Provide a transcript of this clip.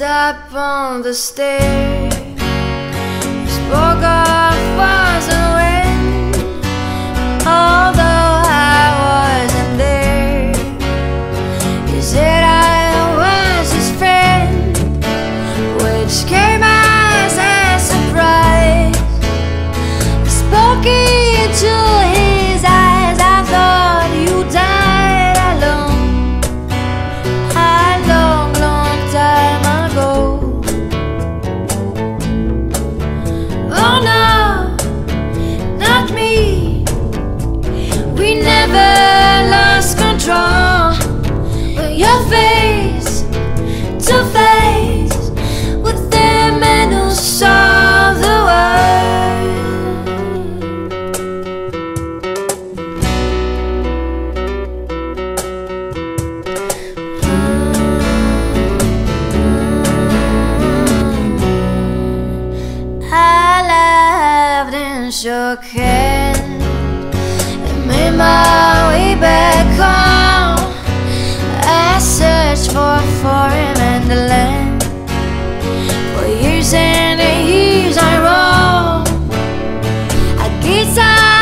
up on the stairs. and shook hands and made my way back home. I searched for a foreign land. For years and years I roam. I guess I